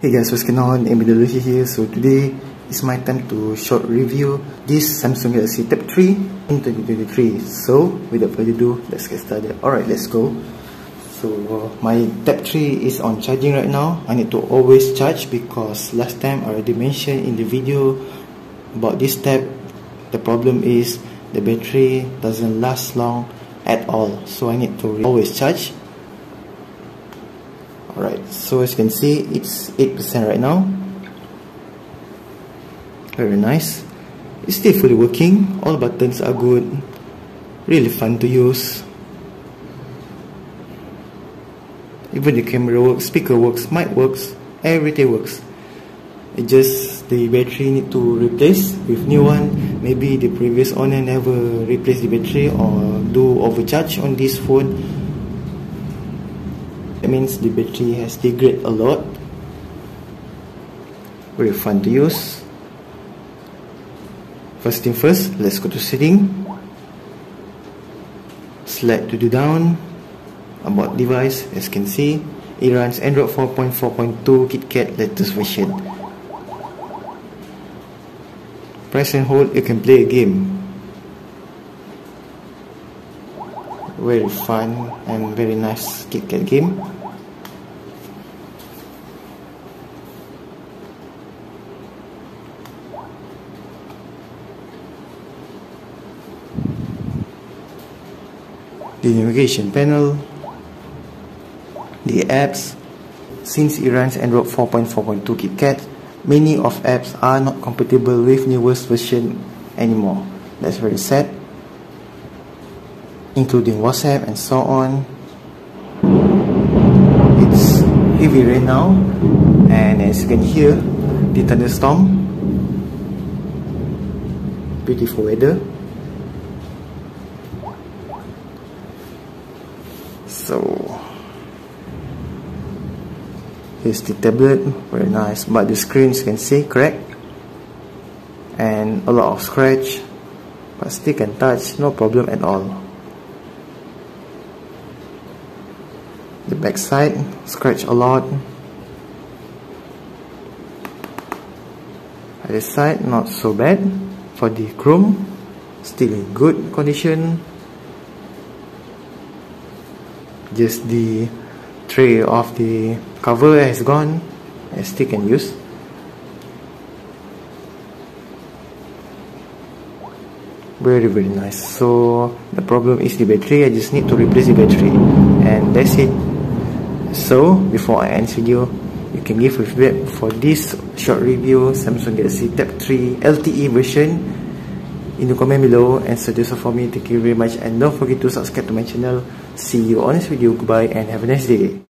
Hey guys, what's going on? Amidalushi here. So today is my time to short review this Samsung Galaxy Tab 3 in 2023. So without further ado, let's get started. Alright, let's go. So uh, my Tab 3 is on charging right now. I need to always charge because last time I already mentioned in the video about this tab. The problem is the battery doesn't last long at all. So I need to always charge Alright, so as you can see, it's 8% right now. Very nice. It's still fully working. All buttons are good. Really fun to use. Even the camera works, speaker works, mic works, everything works. It just the battery need to replace with new one. Maybe the previous owner never replace the battery or do overcharge on this phone means the battery has degraded a lot. Very fun to use? First thing first let's go to setting select to the down. About device as you can see it runs Android 4.4.2 KitKat latest version. Press and hold you can play a game. Very fun and very nice KitKat game the navigation panel the apps since it runs Android 4.4.2 KitKat many of apps are not compatible with newest version anymore that's very sad including WhatsApp and so on. It's heavy rain now, and as you can hear, the thunderstorm. Beautiful weather. So, here's the tablet, very nice, but the screen you can see cracked and a lot of scratch, but still can touch, no problem at all. the back side scratch a lot. Other side not so bad. For the chrome still in good condition just the tray of the cover has gone I still can use very very nice. So the problem is the battery. I just need to replace the battery. And that's it. So before I end this video you can give a feedback for this short review Samsung Galaxy Tab 3 LTE version in the comment below and so for me thank you very much. And don't forget to subscribe to my channel. See you on this video. Goodbye and have a nice day